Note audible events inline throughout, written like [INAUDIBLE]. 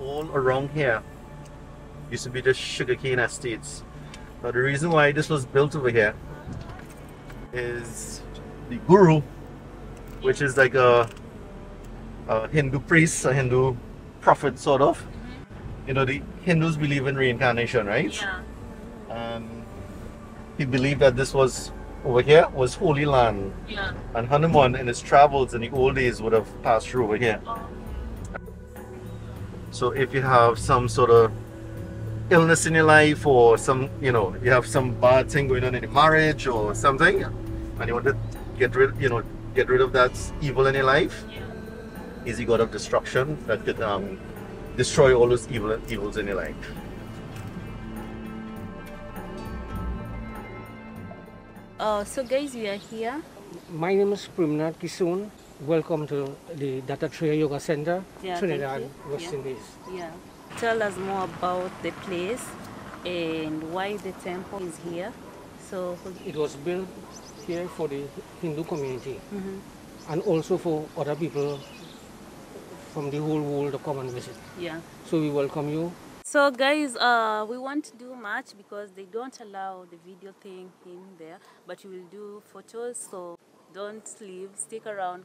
all around here used to be just sugarcane estates. Now the reason why this was built over here is the guru, which is like a, a Hindu priest, a Hindu prophet sort of. You know, the Hindus believe in reincarnation, right? Yeah. And he believed that this was over here was holy land. Yeah. And Hanuman in his travels in the old days would have passed through over here. Oh, So if you have some sort of illness in your life or some, you know, you have some bad thing going on in your marriage or something, and you want to get rid, you know, get rid of that evil in your life, yeah. he's the god of destruction that could um, destroy all those evil evils in your life. Oh, so guys, we are here. My name is Primnath Kisun. Welcome to the Dattatreya Yoga Center, Yeah, Trinidad. West Yeah. Indies. Yeah. Tell us more about the place and why the temple is here. So, It was built here for the Hindu community Mhm. and also for other people from the whole world to come and visit. yeah. So we welcome you. So guys, uh, we won't do much because they don't allow the video thing in there, but we will do photos. So don't leave, stick around.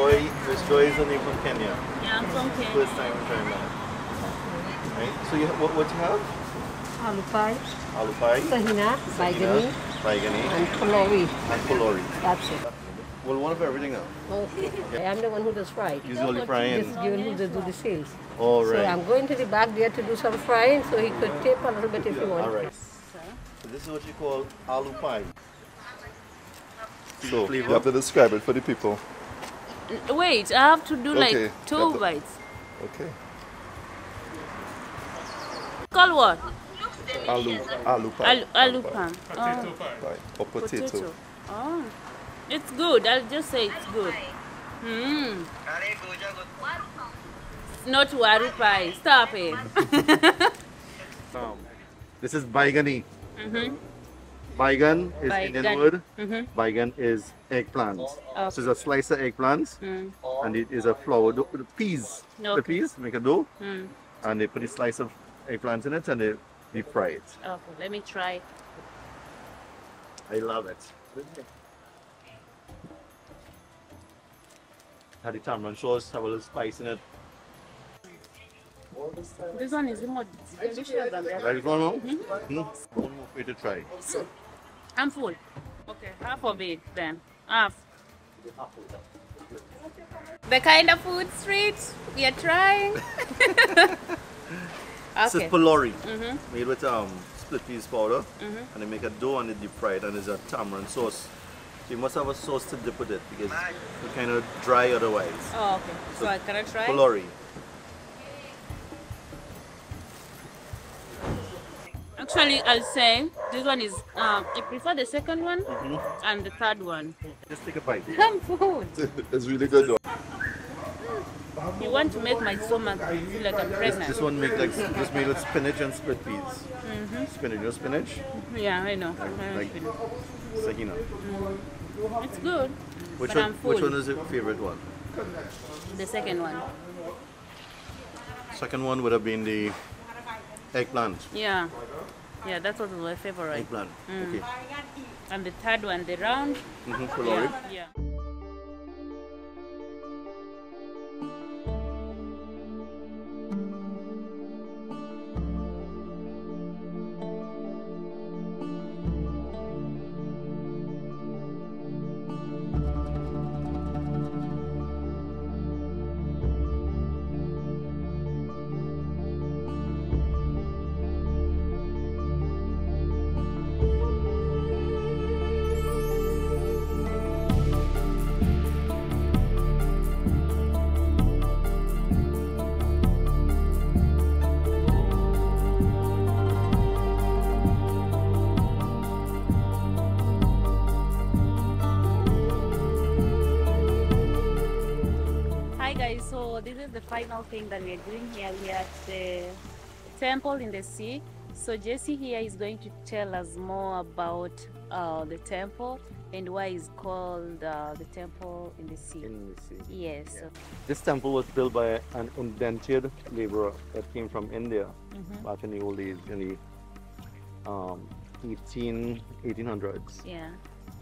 Joy, Miss Joy is a name from Kenya. Yeah, I'm from Kenya. First time in Trinidad. Right? So you, what, what you have? Aloo pie, Aloo pie, tahina, baigani, baigani, and kalori. and pulori. That's it. Well, one of everything now. [LAUGHS] I am the one who does fry. Usually frying. Just given who does do the sales. All So. I'm going to the back there to do some frying, so he could tip a little bit if you want. All right. So this is what you call aloo pie. So you have to describe it for the people. N- Wait, I have to do Okay, like two have bites. Okay. Call what? Aloo, aloo pie. Alu, alu pan. Oh, Pie. Or potato. potato. Oh, it's good. I'll just say it's good. Hmm. Not waru pie. Stop it. Um, [LAUGHS] this is baigani. mm-hmm. Baigan is Indian Baigan. word. Mm-hmm. Baigan is eggplant. Okay. So it's a slice of eggplants Mm. and it is a flour dough. The peas. The peas make a dough Mm. and they put a slice of eggplants in it and they deep fry it. Okay, let me try. I love it. Had the tamarind sauce, have a little spice in it. This one is more delicious than the other. Ready for now? Mm-hmm. One more way to try. I'm full. Okay, half of it then. Half. The kind of food street we are trying. [LAUGHS] This is okay. pulori, Mhm. made with um, split peas powder, Mhm. and they make a dough and they deep fry it, and there's a tamarind sauce. So you must have a sauce to dip with it because it's kind of dry otherwise. Oh, okay. So I cannot try. Pulori. Actually, I'll say this one is. Um, I prefer the second one and the third one. Just take a bite. [LAUGHS] I'm full. [LAUGHS] it's really good though. You want to make my stomach feel like I'm pregnant. This one make like just made with spinach and split peas. Mm -hmm. Spinach, you spinach? Yeah, I know. Like, I like know. Sakina. It's good. Which but one? I'm full. Which one is your favorite one? The second one. Second one would have been the eggplant. Yeah. Yeah, that was my favorite. Eggplant. Mm. Okay. And the third one, the round. Mm-hmm. Pulori. Yeah. yeah. So this is the final thing that we are doing here. We are at the temple in the sea. So Jesse here is going to tell us more about uh, the temple and why it's called uh, the temple in the sea. In the sea. Yes. Yeah. This temple was built by an indentured laborer that came from India Mhm. back in the old days, in the um, 18, 1800s. Yeah.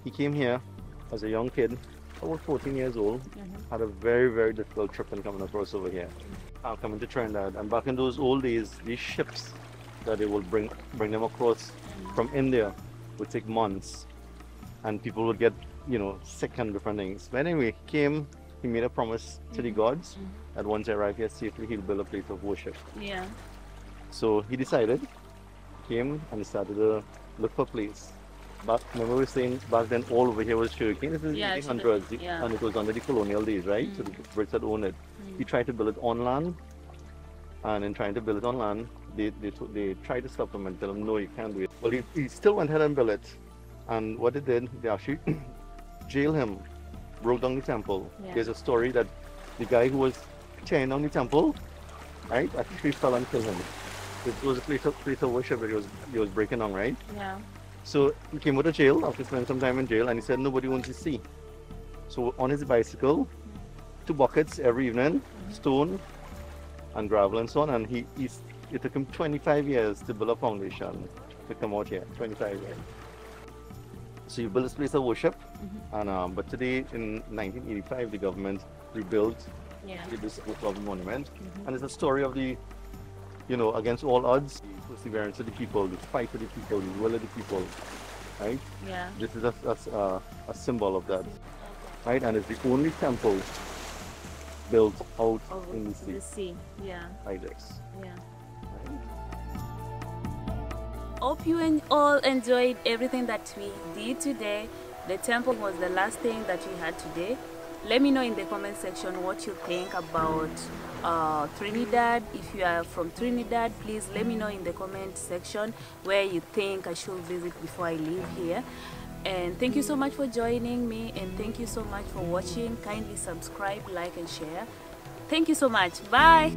He came here as a young kid, about 14 years old, Mhm. had a very, very difficult trip in coming across over here, uh, coming to Trinidad. And back in those old days, these ships that they would bring bring them across from India would take months, and people would get, you know, sick and different things. But anyway, he came, he made a promise to the gods that once they arrive here safely, he'll build a place of worship. Yeah. So he decided, came and started to look for a place. But remember we were saying back then all over here was sugarcane. This is Yeah, 1800s, sugar- yeah. and it was under the colonial days, right? So the Brits had owned it. He tried to build it on land, and in trying to build it on land, they they, they tried to stop him and tell him, no, you can't do it. Well, he, he still went ahead and built it, and what they did, they actually [COUGHS] jailed him, broke down the temple. Yeah. There's a story that the guy who was tearing down the temple, right, actually fell and killed him. It was a place of, place of worship that he was, he was breaking down, right? Yeah. So he came out of jail after spending some time in jail and he said nobody wants to see. So on his bicycle, two buckets every evening, stone and gravel and so on. And he he's, it took him 25 years to build a foundation to come out here. 25 years. So you build this place of worship, and um, but today in 1985 the government rebuilt Yeah. this love monument, and it's a story of the, you know, against all odds, perseverance of the people, the fight of the people, the will of the people, right? Yeah. This is a, a, a, a symbol of that, right? And it's the only temple built out Over in the sea the sea. Yeah. like this. Yeah. Right? Hope you all enjoyed everything that we did today. The temple was the last thing that we had today. Let me know in the comment section what you think about uh, Trinidad. If you are from Trinidad, please let me know in the comment section where you think I should visit before I leave here. And thank you so much for joining me, and thank you so much for watching. Kindly subscribe, like, and share. Thank you so much. Bye.